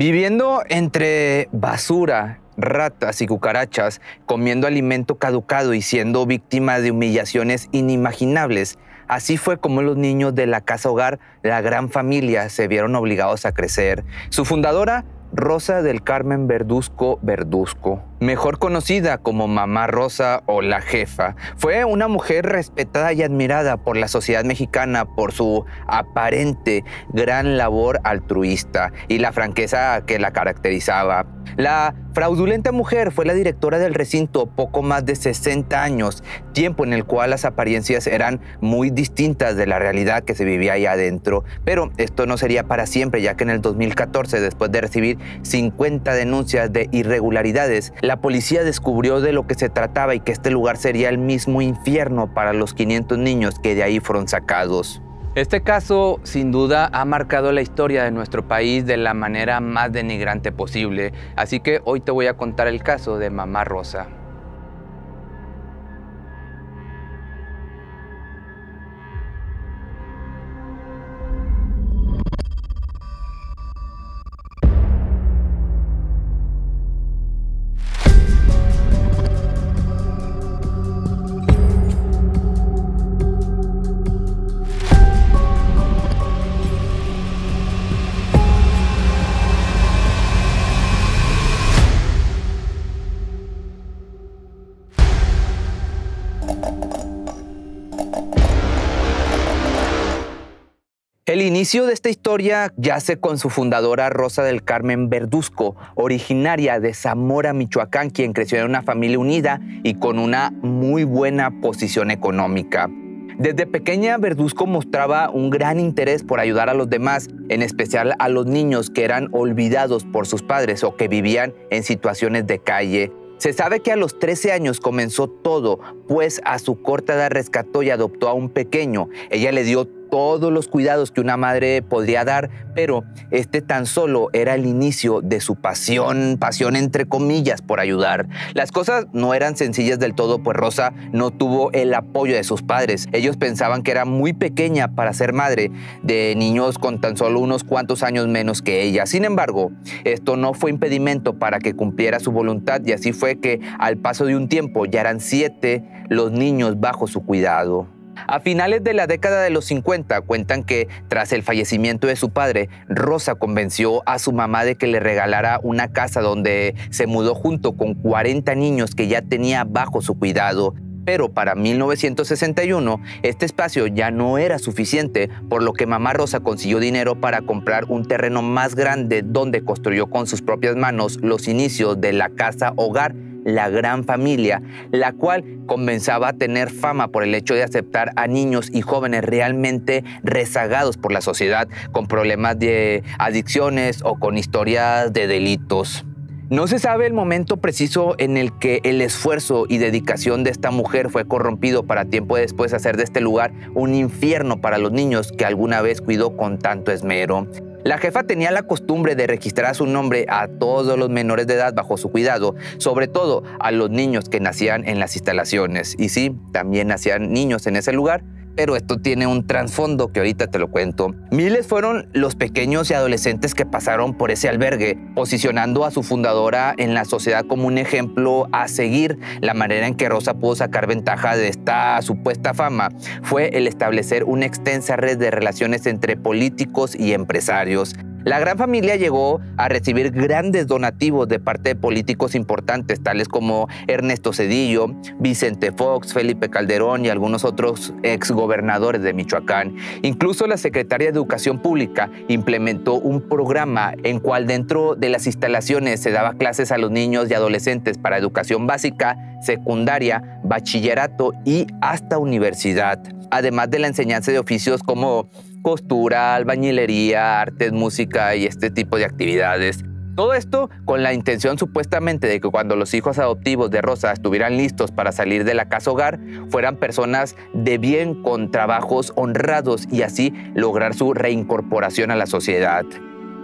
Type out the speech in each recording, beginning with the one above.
Viviendo entre basura, ratas y cucarachas, comiendo alimento caducado y siendo víctima de humillaciones inimaginables, Así fue como los niños de la casa hogar, la gran familia, se vieron obligados a crecer. Su fundadora, Rosa del Carmen Verduzco Verduzco, mejor conocida como Mamá Rosa o la jefa, fue una mujer respetada y admirada por la sociedad mexicana por su aparente gran labor altruista y la franqueza que la caracterizaba. La fraudulenta mujer fue la directora del recinto poco más de 60 años, tiempo en el cual las apariencias eran muy distintas de la realidad que se vivía ahí adentro. Pero esto no sería para siempre, ya que en el 2014, después de recibir 50 denuncias de irregularidades, la policía descubrió de lo que se trataba y que este lugar sería el mismo infierno para los 500 niños que de ahí fueron sacados. Este caso sin duda ha marcado la historia de nuestro país de la manera más denigrante posible, así que hoy te voy a contar el caso de Mamá Rosa. El inicio de esta historia yace con su fundadora Rosa del Carmen Verduzco, originaria de Zamora, Michoacán, quien creció en una familia unida y con una muy buena posición económica. Desde pequeña, Verduzco mostraba un gran interés por ayudar a los demás, en especial a los niños que eran olvidados por sus padres o que vivían en situaciones de calle. Se sabe que a los 13 años comenzó todo, pues a su corta edad rescató y adoptó a un pequeño. Ella le dio todos los cuidados que una madre podría dar, pero este tan solo era el inicio de su pasión, pasión entre comillas, por ayudar. Las cosas no eran sencillas del todo, pues Rosa no tuvo el apoyo de sus padres. Ellos pensaban que era muy pequeña para ser madre de niños con tan solo unos cuantos años menos que ella. Sin embargo, esto no fue impedimento para que cumpliera su voluntad y así fue que al paso de un tiempo ya eran siete los niños bajo su cuidado. A finales de la década de los 50 cuentan que tras el fallecimiento de su padre, Rosa convenció a su mamá de que le regalara una casa donde se mudó junto con 40 niños que ya tenía bajo su cuidado. Pero para 1961 este espacio ya no era suficiente, por lo que mamá Rosa consiguió dinero para comprar un terreno más grande donde construyó con sus propias manos los inicios de la casa hogar la gran familia, la cual comenzaba a tener fama por el hecho de aceptar a niños y jóvenes realmente rezagados por la sociedad, con problemas de adicciones o con historias de delitos. No se sabe el momento preciso en el que el esfuerzo y dedicación de esta mujer fue corrompido para tiempo después hacer de este lugar un infierno para los niños que alguna vez cuidó con tanto esmero. La jefa tenía la costumbre de registrar su nombre a todos los menores de edad bajo su cuidado, sobre todo a los niños que nacían en las instalaciones. Y sí, también nacían niños en ese lugar, pero esto tiene un trasfondo que ahorita te lo cuento. Miles fueron los pequeños y adolescentes que pasaron por ese albergue, posicionando a su fundadora en la sociedad como un ejemplo a seguir. La manera en que Rosa pudo sacar ventaja de esta supuesta fama fue el establecer una extensa red de relaciones entre políticos y empresarios. La gran familia llegó a recibir grandes donativos de parte de políticos importantes, tales como Ernesto Cedillo, Vicente Fox, Felipe Calderón y algunos otros exgobernadores de Michoacán. Incluso la Secretaría de Educación Pública implementó un programa en cual dentro de las instalaciones se daba clases a los niños y adolescentes para educación básica, secundaria, bachillerato y hasta universidad, además de la enseñanza de oficios como costura, albañilería, artes, música y este tipo de actividades. Todo esto con la intención supuestamente de que cuando los hijos adoptivos de Rosa estuvieran listos para salir de la casa hogar, fueran personas de bien con trabajos honrados y así lograr su reincorporación a la sociedad.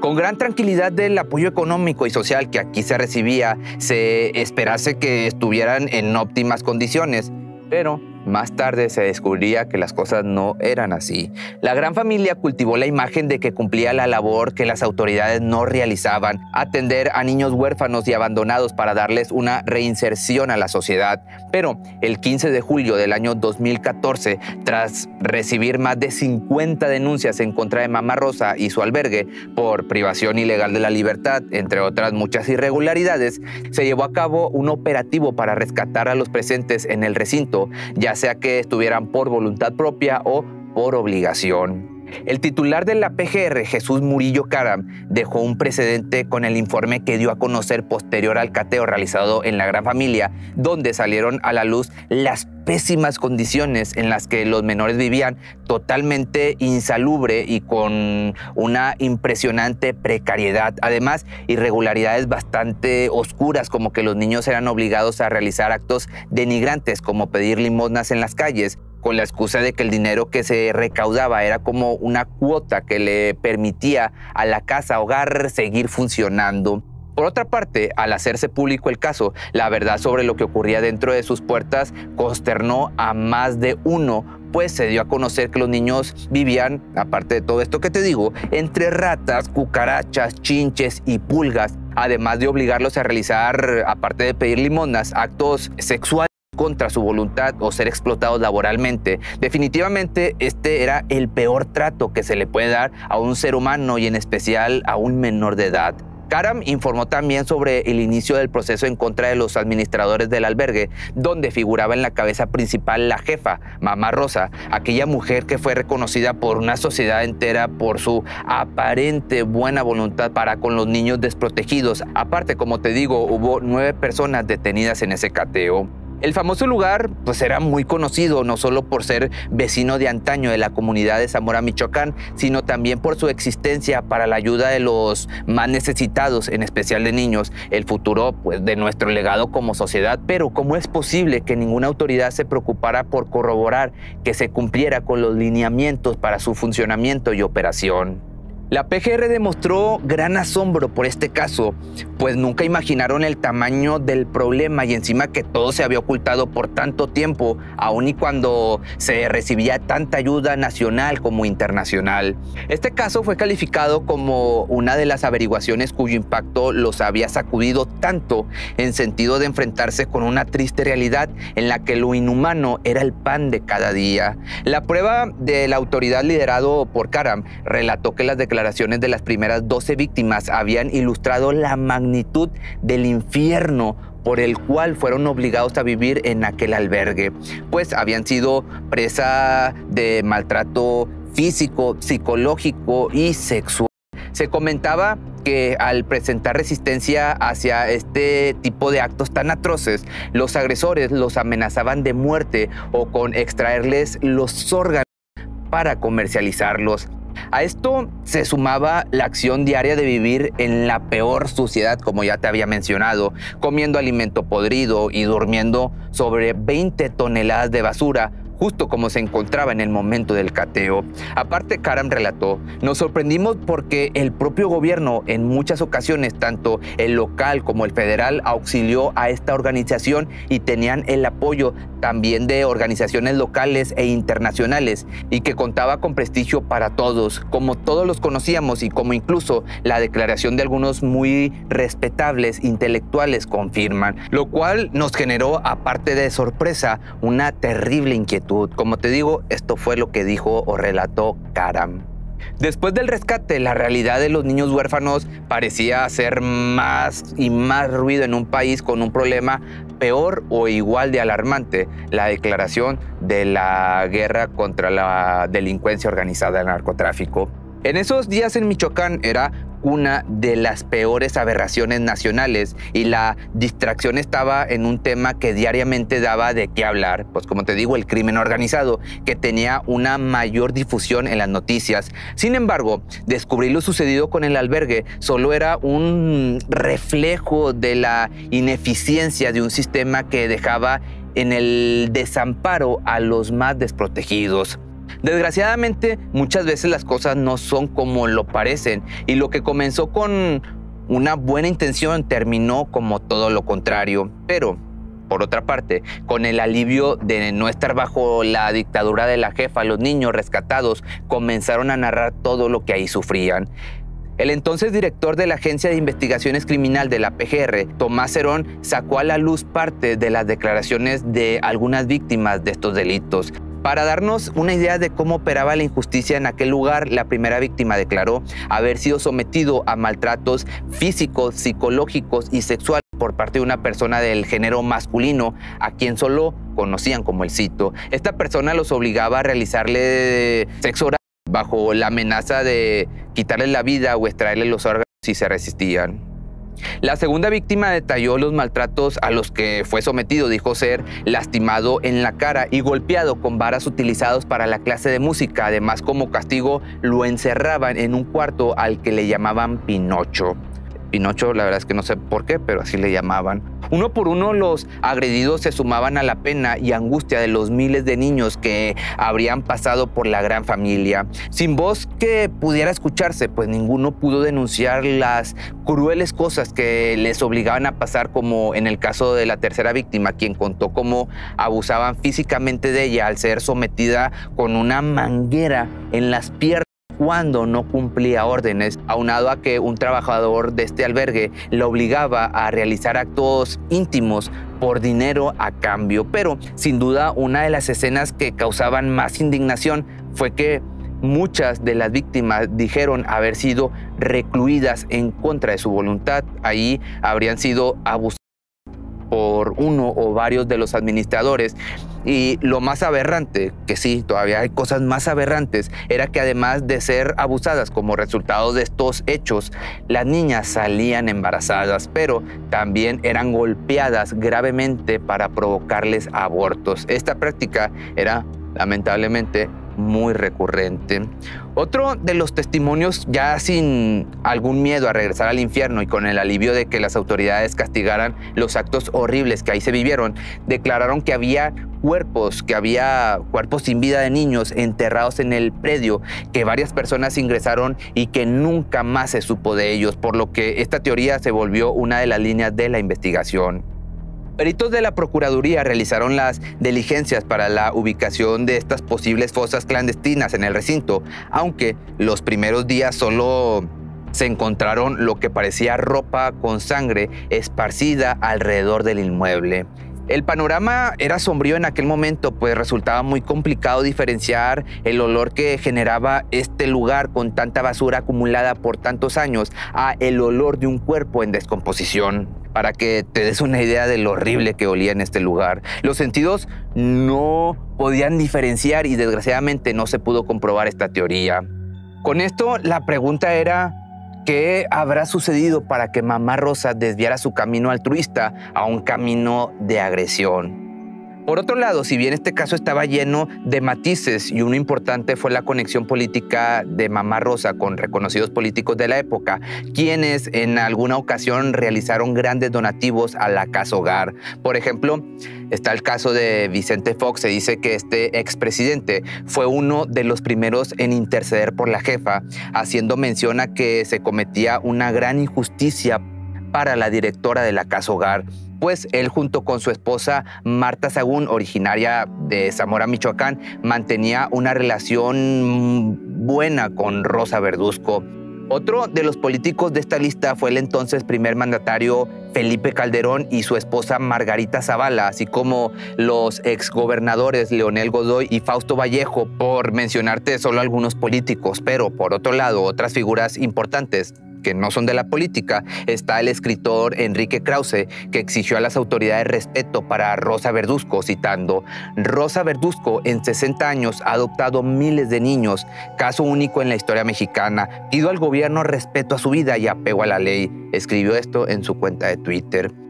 Con gran tranquilidad del apoyo económico y social que aquí se recibía, se esperase que estuvieran en óptimas condiciones, pero Más tarde se descubría que las cosas no eran así. La gran familia cultivó la imagen de que cumplía la labor que las autoridades no realizaban, atender a niños huérfanos y abandonados para darles una reinserción a la sociedad. Pero el 15 de julio del año 2014, tras recibir más de 50 denuncias en contra de Mamá Rosa y su albergue por privación ilegal de la libertad, entre otras muchas irregularidades, se llevó a cabo un operativo para rescatar a los presentes en el recinto, ya sea que estuvieran por voluntad propia o por obligación. El titular de la PGR, Jesús Murillo Caram, dejó un precedente con el informe que dio a conocer posterior al cateo realizado en la Gran Familia, donde salieron a la luz las pésimas condiciones en las que los menores vivían, totalmente insalubre y con una impresionante precariedad. Además, irregularidades bastante oscuras, como que los niños eran obligados a realizar actos denigrantes, como pedir limosnas en las calles, con la excusa de que el dinero que se recaudaba era como una cuota que le permitía a la casa hogar seguir funcionando. Por otra parte, al hacerse público el caso, la verdad sobre lo que ocurría dentro de sus puertas consternó a más de uno, pues se dio a conocer que los niños vivían, aparte de todo esto que te digo, entre ratas, cucarachas, chinches y pulgas, además de obligarlos a realizar, aparte de pedir limonas, actos sexuales contra su voluntad o ser explotados laboralmente. Definitivamente este era el peor trato que se le puede dar a un ser humano y en especial a un menor de edad. Karam informó también sobre el inicio del proceso en contra de los administradores del albergue, donde figuraba en la cabeza principal la jefa, Mamá Rosa, aquella mujer que fue reconocida por una sociedad entera por su aparente buena voluntad para con los niños desprotegidos. Aparte, como te digo, hubo nueve personas detenidas en ese cateo. El famoso lugar pues era muy conocido no solo por ser vecino de antaño de la comunidad de Zamora, Michoacán, sino también por su existencia para la ayuda de los más necesitados, en especial de niños, el futuro pues de nuestro legado como sociedad, pero ¿cómo es posible que ninguna autoridad se preocupara por corroborar que se cumpliera con los lineamientos para su funcionamiento y operación? La PGR demostró gran asombro por este caso, pues nunca imaginaron el tamaño del problema y encima que todo se había ocultado por tanto tiempo, aun y cuando se recibía tanta ayuda nacional como internacional. Este caso fue calificado como una de las averiguaciones cuyo impacto los había sacudido tanto en sentido de enfrentarse con una triste realidad en la que lo inhumano era el pan de cada día. La prueba de la autoridad liderado por Karam relató que las declaraciones de las primeras 12 víctimas habían ilustrado la magnitud del infierno por el cual fueron obligados a vivir en aquel albergue, pues habían sido presa de maltrato físico, psicológico y sexual. Se comentaba que al presentar resistencia hacia este tipo de actos tan atroces, los agresores los amenazaban de muerte o con extraerles los órganos para comercializarlos. A esto se sumaba la acción diaria de vivir en la peor suciedad, como ya te había mencionado, comiendo alimento podrido y durmiendo sobre 20 toneladas de basura, justo como se encontraba en el momento del cateo. Aparte, Karam relató, nos sorprendimos porque el propio gobierno en muchas ocasiones, tanto el local como el federal, auxilió a esta organización y tenían el apoyo también de organizaciones locales e internacionales y que contaba con prestigio para todos, como todos los conocíamos y como incluso la declaración de algunos muy respetables intelectuales confirman, lo cual nos generó, aparte de sorpresa, una terrible inquietud como te digo, esto fue lo que dijo o relató Karam. Después del rescate, la realidad de los niños huérfanos parecía hacer más y más ruido en un país con un problema peor o igual de alarmante, la declaración de la guerra contra la delincuencia organizada del narcotráfico. En esos días en Michoacán era una de las peores aberraciones nacionales y la distracción estaba en un tema que diariamente daba de qué hablar, pues como te digo, el crimen organizado, que tenía una mayor difusión en las noticias. Sin embargo, descubrir lo sucedido con el albergue solo era un reflejo de la ineficiencia de un sistema que dejaba en el desamparo a los más desprotegidos. Desgraciadamente, muchas veces las cosas no son como lo parecen y lo que comenzó con una buena intención terminó como todo lo contrario. Pero Por otra parte, con el alivio de no estar bajo la dictadura de la jefa, los niños rescatados comenzaron a narrar todo lo que ahí sufrían. El entonces director de la Agencia de Investigaciones Criminal de la PGR, Tomás Herón, sacó a la luz parte de las declaraciones de algunas víctimas de estos delitos. Para darnos una idea de cómo operaba la injusticia en aquel lugar, la primera víctima declaró haber sido sometido a maltratos físicos, psicológicos y sexuales por parte de una persona del género masculino a quien solo conocían como el cito. Esta persona los obligaba a realizarle sexo oral bajo la amenaza de quitarle la vida o extraerle los órganos si se resistían. La segunda víctima detalló los maltratos a los que fue sometido, dijo ser lastimado en la cara y golpeado con varas utilizados para la clase de música. Además, como castigo, lo encerraban en un cuarto al que le llamaban Pinocho. Pinocho, la verdad es que no sé por qué, pero así le llamaban. Uno por uno los agredidos se sumaban a la pena y angustia de los miles de niños que habrían pasado por la gran familia. Sin voz que pudiera escucharse, pues ninguno pudo denunciar las crueles cosas que les obligaban a pasar, como en el caso de la tercera víctima, quien contó cómo abusaban físicamente de ella al ser sometida con una manguera en las piernas cuando no cumplía órdenes, aunado a que un trabajador de este albergue le obligaba a realizar actos íntimos por dinero a cambio. Pero sin duda una de las escenas que causaban más indignación fue que muchas de las víctimas dijeron haber sido recluidas en contra de su voluntad. Ahí habrían sido abusadas por uno o varios de los administradores. Y lo más aberrante, que sí, todavía hay cosas más aberrantes, era que además de ser abusadas como resultado de estos hechos, las niñas salían embarazadas, pero también eran golpeadas gravemente para provocarles abortos. Esta práctica era lamentablemente muy recurrente. Otro de los testimonios, ya sin algún miedo a regresar al infierno y con el alivio de que las autoridades castigaran los actos horribles que ahí se vivieron, declararon que había cuerpos, que había cuerpos sin vida de niños enterrados en el predio, que varias personas ingresaron y que nunca más se supo de ellos, por lo que esta teoría se volvió una de las líneas de la investigación. Peritos de la Procuraduría realizaron las diligencias para la ubicación de estas posibles fosas clandestinas en el recinto, aunque los primeros días solo se encontraron lo que parecía ropa con sangre esparcida alrededor del inmueble. El panorama era sombrío en aquel momento, pues resultaba muy complicado diferenciar el olor que generaba este lugar con tanta basura acumulada por tantos años a el olor de un cuerpo en descomposición. Para que te des una idea de lo horrible que olía en este lugar. Los sentidos no podían diferenciar y desgraciadamente no se pudo comprobar esta teoría. Con esto la pregunta era, ¿Qué habrá sucedido para que Mamá Rosa desviara su camino altruista a un camino de agresión? Por otro lado, si bien este caso estaba lleno de matices y uno importante fue la conexión política de Mamá Rosa con reconocidos políticos de la época, quienes en alguna ocasión realizaron grandes donativos a la casa hogar. Por ejemplo, está el caso de Vicente Fox, se dice que este expresidente fue uno de los primeros en interceder por la jefa, haciendo mención a que se cometía una gran injusticia para la directora de la casa hogar pues él junto con su esposa Marta Sagún, originaria de Zamora, Michoacán, mantenía una relación buena con Rosa Verduzco. Otro de los políticos de esta lista fue el entonces primer mandatario Felipe Calderón y su esposa Margarita Zavala, así como los exgobernadores Leonel Godoy y Fausto Vallejo, por mencionarte solo algunos políticos, pero por otro lado otras figuras importantes que no son de la política, está el escritor Enrique Krause, que exigió a las autoridades respeto para Rosa Verduzco, citando, Rosa Verduzco en 60 años ha adoptado miles de niños, caso único en la historia mexicana. Pido al gobierno respeto a su vida y apego a la ley. Escribió esto en su cuenta de Twitter.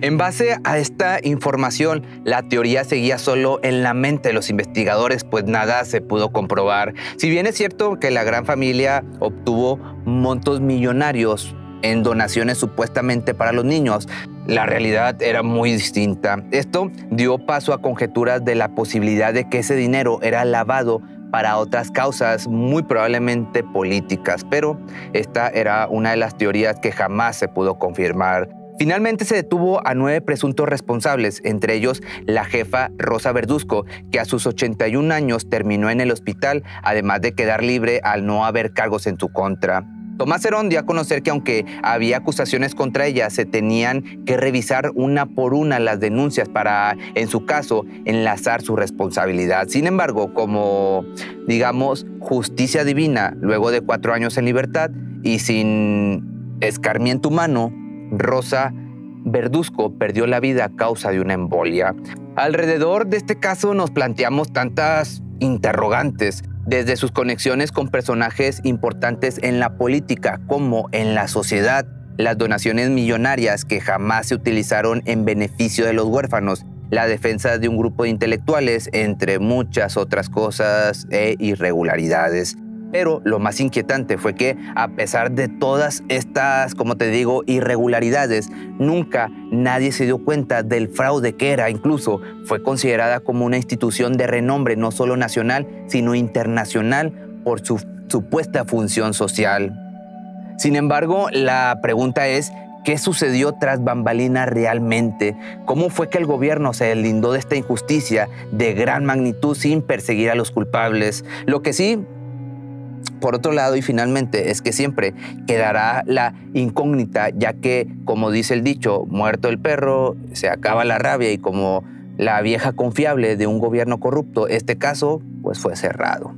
En base a esta información, la teoría seguía solo en la mente de los investigadores, pues nada se pudo comprobar. Si bien es cierto que la gran familia obtuvo montos millonarios en donaciones supuestamente para los niños, la realidad era muy distinta. Esto dio paso a conjeturas de la posibilidad de que ese dinero era lavado para otras causas muy probablemente políticas, pero esta era una de las teorías que jamás se pudo confirmar. Finalmente se detuvo a nueve presuntos responsables, entre ellos la jefa Rosa Verduzco, que a sus 81 años terminó en el hospital, además de quedar libre al no haber cargos en su contra. Tomás Herón dio a conocer que aunque había acusaciones contra ella, se tenían que revisar una por una las denuncias para, en su caso, enlazar su responsabilidad. Sin embargo, como, digamos, justicia divina, luego de cuatro años en libertad y sin escarmiento humano, Rosa Verduzco perdió la vida a causa de una embolia. Alrededor de este caso nos planteamos tantas interrogantes, desde sus conexiones con personajes importantes en la política como en la sociedad, las donaciones millonarias que jamás se utilizaron en beneficio de los huérfanos, la defensa de un grupo de intelectuales, entre muchas otras cosas e irregularidades. Pero lo más inquietante fue que a pesar de todas estas, como te digo, irregularidades, nunca nadie se dio cuenta del fraude que era. Incluso fue considerada como una institución de renombre no solo nacional, sino internacional por su supuesta función social. Sin embargo, la pregunta es, ¿Qué sucedió tras bambalina realmente? ¿Cómo fue que el gobierno se deslindó de esta injusticia de gran magnitud sin perseguir a los culpables? Lo que sí por otro lado, y finalmente, es que siempre quedará la incógnita, ya que, como dice el dicho, muerto el perro, se acaba la rabia y como la vieja confiable de un gobierno corrupto, este caso pues fue cerrado.